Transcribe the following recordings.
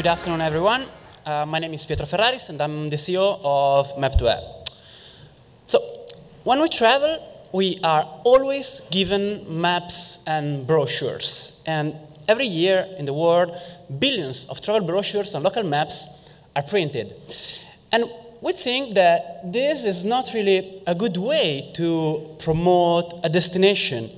Good afternoon, everyone. Uh, my name is Pietro Ferraris, and I'm the CEO of Map2App. So, when we travel, we are always given maps and brochures. And every year in the world, billions of travel brochures and local maps are printed. And we think that this is not really a good way to promote a destination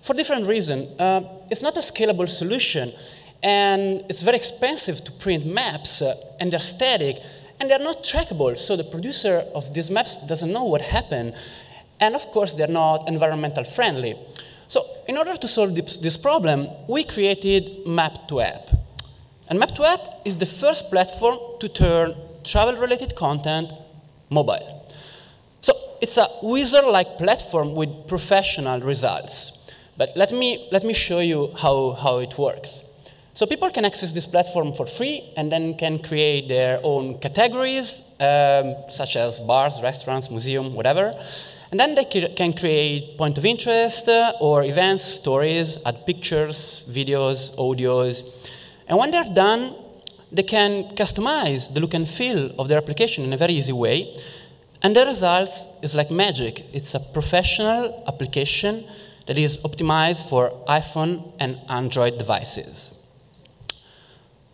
for different reasons. Uh, it's not a scalable solution, and it's very expensive to print maps, uh, and they're static, and they're not trackable, so the producer of these maps doesn't know what happened. And of course, they're not environmental friendly. So in order to solve this, this problem, we created Map2App. And Map2App is the first platform to turn travel-related content mobile. So it's a wizard-like platform with professional results. But let me, let me show you how, how it works. So people can access this platform for free and then can create their own categories, um, such as bars, restaurants, museum, whatever. And then they can create point of interest uh, or events, stories, add pictures, videos, audios. And when they're done, they can customize the look and feel of their application in a very easy way. And the results is like magic. It's a professional application that is optimized for iPhone and Android devices.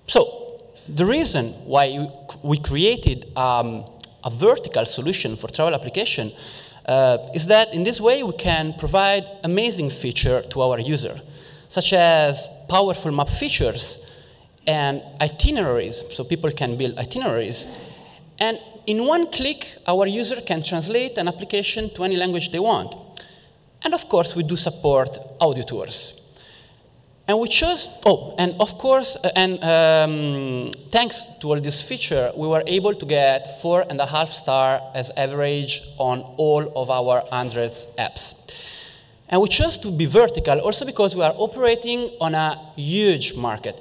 So the reason why we created um, a vertical solution for travel application uh, is that in this way we can provide amazing feature to our user, such as powerful map features and itineraries, so people can build itineraries. And in one click, our user can translate an application to any language they want. And of course, we do support audio tours. And we chose, oh, and of course, uh, and um, thanks to all this feature, we were able to get four and a half star as average on all of our Android apps. And we chose to be vertical also because we are operating on a huge market.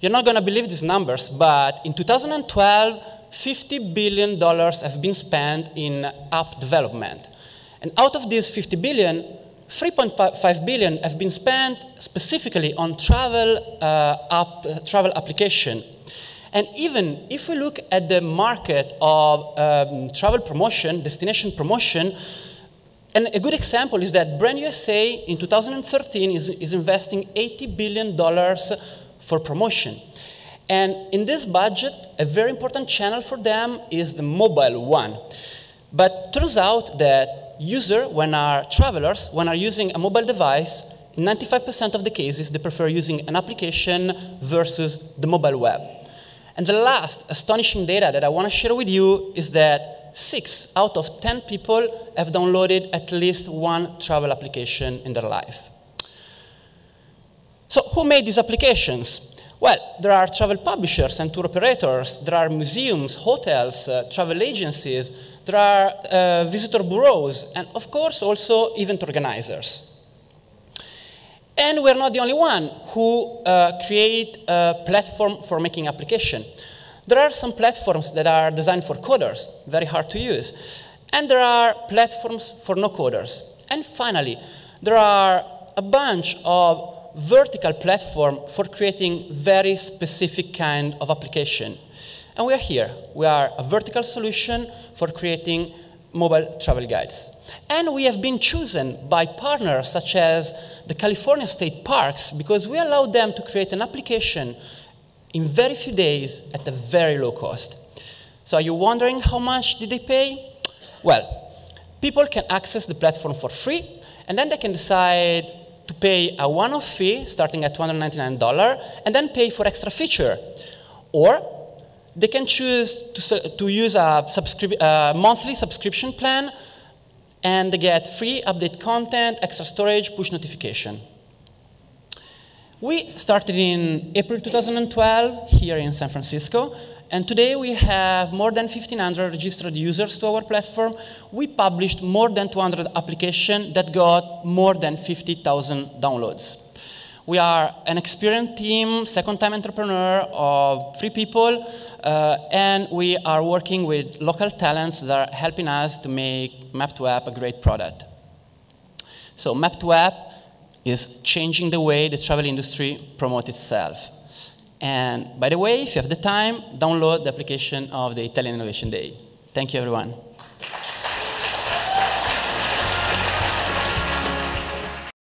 You're not going to believe these numbers, but in 2012, $50 billion have been spent in app development. And out of these 50 billion, 3.5 billion have been spent specifically on travel uh, app, uh, travel application. And even if we look at the market of um, travel promotion, destination promotion, and a good example is that Brand USA in 2013 is, is investing $80 billion for promotion. And in this budget, a very important channel for them is the mobile one. But turns out that user, when are travelers, when are using a mobile device, in 95% of the cases, they prefer using an application versus the mobile web. And the last astonishing data that I want to share with you is that six out of 10 people have downloaded at least one travel application in their life. So who made these applications? Well, there are travel publishers and tour operators, there are museums, hotels, uh, travel agencies, there are uh, visitor bureaus, and of course also event organizers. And we're not the only one who uh, create a platform for making application. There are some platforms that are designed for coders, very hard to use. And there are platforms for no coders. And finally, there are a bunch of vertical platform for creating very specific kind of application. And we are here. We are a vertical solution for creating mobile travel guides. And we have been chosen by partners such as the California State Parks because we allow them to create an application in very few days at a very low cost. So are you wondering how much did they pay? Well, people can access the platform for free, and then they can decide to pay a one-off fee starting at $299 and then pay for extra feature. Or they can choose to, to use a, subscri monthly subscription plan and they get free update content, extra storage, push notification. We started in April 2012 here in San Francisco, and today we have more than 1,500 registered users to our platform. We published more than 200 applications that got more than 50,000 downloads. We are an experienced team, second-time entrepreneur of three people, uh, and we are working with local talents that are helping us to make Map2App a great product. So Map2App is changing the way the travel industry promotes itself. And by the way, if you have the time, download the application of the Italian Innovation Day. Thank you, everyone.